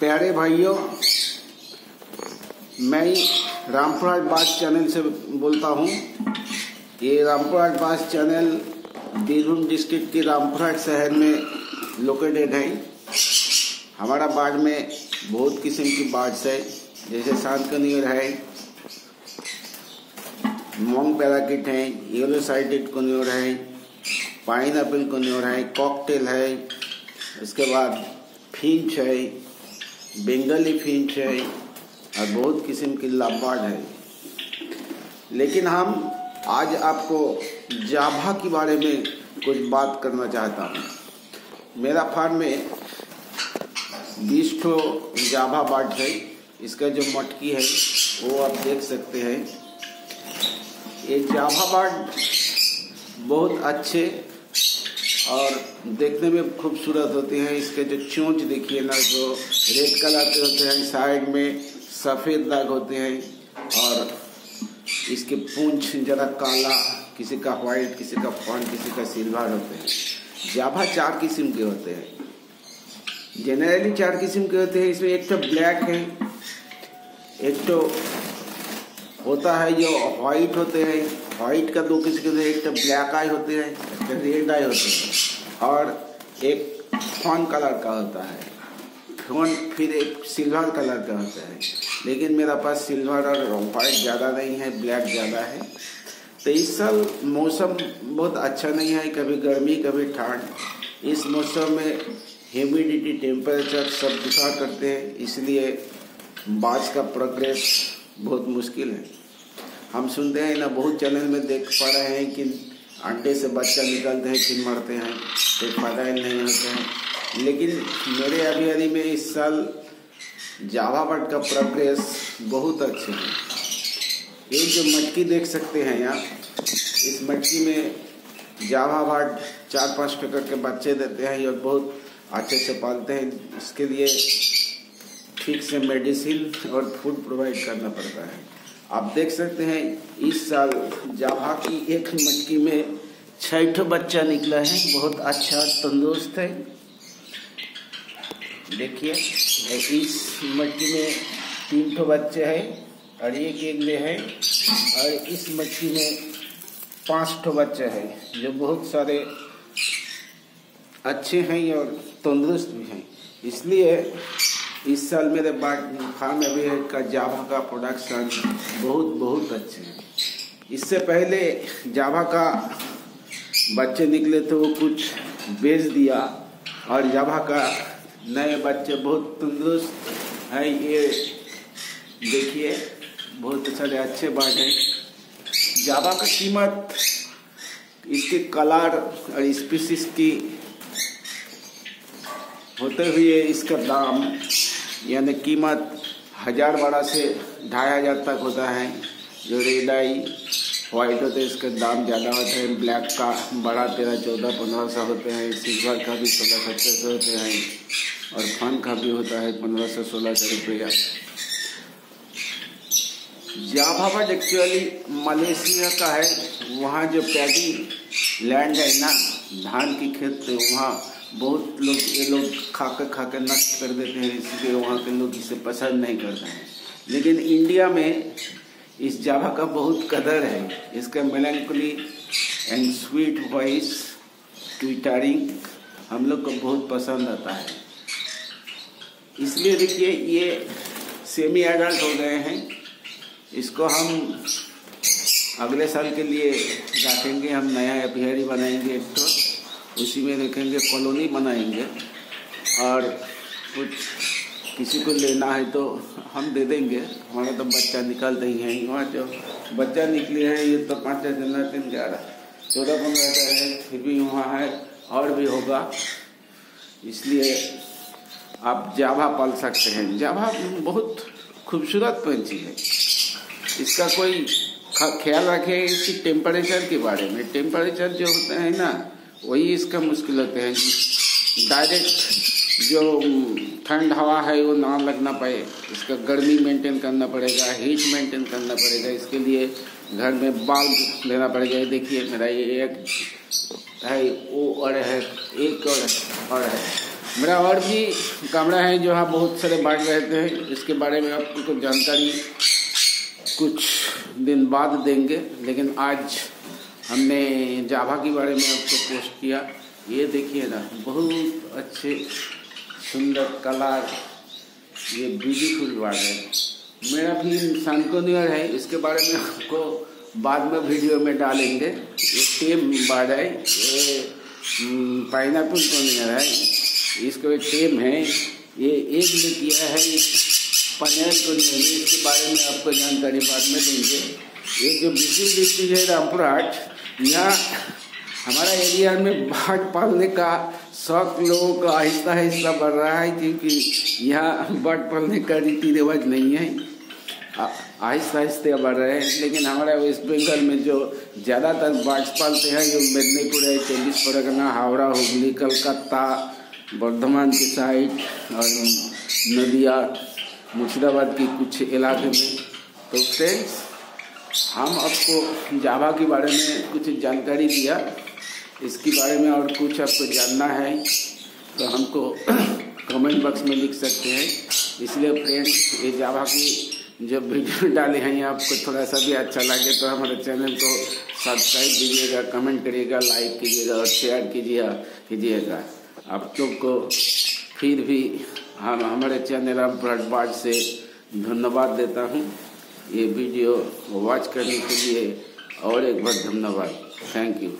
प्यारे भाइयों, मैं रामपुराज बास चैनल से बोलता हूँ। ये रामपुराज बास चैनल बीरभूम डिस्ट्रिक्ट के रामपुराज शहर में लोकेटेड है। हमारा बाढ़ में बहुत किस्म की बाढ़ है, जैसे शांत कनियर है, मोंग पैराकिट है, येलो साइडेड कन्योर है पाइन एपल कन्योर है कॉकटेल है, उसके बाद फिंच है, बेंगली फिंच है, और बहुत किस्म की लाबार्ड है। लेकिन हम आज आपको जाभा के बारे में कुछ बात करना चाहता हूँ। मेरा फार्म में बीस ठो जाभा बार्ड है, इसका जो मटकी है, वो आप देख सकते हैं। ये जाभा बार्ड बहुत अच्छे और देखने में खूबसूरत होते हैं इसके जो चोंच देखिए ना, जो रेड कलर के होते हैं, साइड में सफ़ेद दाग होते हैं और इसके पूंछ जरा काला, किसी का व्हाइट किसी का फॉन किसी का सिल्वर होते हैं। जाभा चार किस्म के होते हैं। जनरली चार किस्म के होते हैं, इसमें एक तो ब्लैक है, एक तो होता है जो व्हाइट होते हैं व्हाइट का दो किस्म के एक तो ब्लैक आई होते हैं तो रेड आई होते हैं। और एक फ़ोन कलर का होता है। फ़ोन फिर एक सिल्वर कलर का होता है। लेकिन मेरा पास सिल्वर और वाइट ज़्यादा नहीं है ब्लैक ज़्यादा है। तो इस साल मौसम बहुत अच्छा नहीं है, कभी गर्मी, कभी ठंड। इस मौसम में ह्यूमिडिटी टेम्परेचर सब दिखा करते हैं, इसलिए बाज का प्रोग्रेस बहुत मुश्किल है। हम सुनते हैं, ना बहुत चैनल में देख पा रहे हैं कि अंडे से बच्चा निकलते हैं, फिर मरते हैं, फिर फर्टाइल नहीं होते हैं। लेकिन मेरे अभियारी में इस साल जावा बट का प्रोग्रेस बहुत अच्छे है। ये जो मटकी देख सकते हैं यहाँ इस मटकी में जावा बट चार पाँच टकर के बच्चे देते हैं और बहुत अच्छे से पालते हैं। इसके लिए ठीक से मेडिसिन और फ़ूड प्रोवाइड करना पड़ता है। आप देख सकते हैं, इस साल जाभा की एक मटकी में छठ बच्चा निकला है। बहुत अच्छा तंदुरुस्त है। देखिए इस मटकी में तीन ठो बच्चे हैं और एक एक में है और इस मटकी में पाँच ठो बच्चे हैं, जो बहुत सारे अच्छे हैं और तंदुरुस्त भी हैं। इसलिए इस साल मेरे फार्म में का जावा का प्रोडक्शन बहुत बहुत अच्छे हैं। इससे पहले जावा का बच्चे निकले तो वो कुछ बेच दिया और जावा का नए बच्चे बहुत तंदुरुस्त है। ये देखिए, बहुत सारे अच्छे बात हैं। जावा का कीमत, इसके कलर और स्पीसीज की होते हुए इसका दाम यानी कीमत हज़ार बारह से ढाई हज़ार तक होता है। जो रेड आई वाइट होते हैं, इसका दाम ज़्यादा होता है। ब्लैक का बड़ा तेरह, चौदह, पंद्रह सौ होते हैं। सिल्वर का भी सोलह सत्तर सौ होते हैं। और फन का भी होता है पंद्रह सौ सोलह सौ रुपया। जाभाबा एक्चुअली मलेशिया का है। वहाँ जो पैडी लैंड है ना, धान की खेत, वहाँ बहुत लोग, ये लोग खाकर खाकर नष्ट कर देते हैं, इसलिए वहाँ के लोग इसे पसंद नहीं करते हैं। लेकिन इंडिया में इस जावा का बहुत कदर है। इसका melancholy and sweet voice twittering हम लोग को बहुत पसंद आता है। इसलिए देखिए, ये सेमी एडल्ट हो गए हैं। इसको हम अगले साल के लिए रखेंगे हम नया एपियरी बनाएँगे। तो उसी में रखेंगे, कॉलोनी बनाएँगे। और कुछ किसी को लेना है तो हम दे देंगे। हमारा तो बच्चा निकलते ही है, वहाँ जो बच्चा निकले हैं, ये तो पाँच तीन ग्यारह चौदह पंद्रह हज़ार है फिर भी वहाँ है, और भी होगा। इसलिए आप जावा पाल सकते हैं। जावा बहुत खूबसूरत पंछी है। इसका कोई ख्याल रखें इसकी टेम्परेचर के बारे में। टेम्परेचर जो होते हैं ना वही इसका मुश्किल होते हैं। डायरेक्ट जो ठंड हवा है, वो ना लगना पाए इसका गर्मी मेंटेन करना पड़ेगा हीट मेंटेन करना पड़ेगा। इसके लिए घर में बाल लेना पड़ेगा। ये देखिए, मेरा ये एक है, वो और है, एक और है और है। मेरा और भी कमरा है, जो हाँ बहुत सारे बाढ़ रहते हैं इसके बारे में आपको जानकारी कुछ दिन बाद देंगे, लेकिन आज हमने जावा के बारे में आपको पोस्ट किया। ये देखिए ना, बहुत अच्छे, सुंदर कलर ये ब्यूटीफुल वार्ड है। मेरा भी शांतोनियर है, इसके बारे में आपको बाद में वीडियो में डालेंगे। ये टेम बार्ड है, ये पाइन कोनियर है। इसको एक टेम है, ये एक ने किया है पनेर कोनियर इसके बारे में आपको जानकारी बाद में देंगे। ये जो बिजली डिस्ट्रिक्ट है रामपुरहाट, यहाँ हमारा एरिया में बाघ पालने का शौक लोगों का आहिस्ता आहिस्ता बढ़ रहा है, क्योंकि यहाँ बाघ पालने का रीति रिवाज नहीं है। आहिस्ता आहिस्ते बढ़ रहे हैं, लेकिन हमारे वेस्ट बंगाल में जो ज़्यादातर बाघ पालते हैं, जो मेदनीपुर है, चौबीस परगना, हावड़ा, हुगली, कलकत्ता बर्धमान की साइड और नदिया, मुर्शिदाबाद के कुछ इलाके में। तो फ्रेंड्स हम आपको जावा के बारे में कुछ जानकारी दिया। इसके बारे में और कुछ आपको जानना है तो हमको कमेंट बॉक्स में लिख सकते हैं। इसलिए फ्रेंड्स ये जावा की जब वीडियो डाले हैं, आपको थोड़ा सा भी अच्छा लगे तो हमारे चैनल को सब्सक्राइब कीजिएगा कमेंट करिएगा लाइक कीजिएगा और शेयर कीजिएगा कीजिएगा। आप लोग को फिर भी हम हमारे चैनल ब्रॉडबार्ड से धन्यवाद देता हूँ। ये वीडियो वॉच करने के लिए और एक बार धन्यवाद। Thank you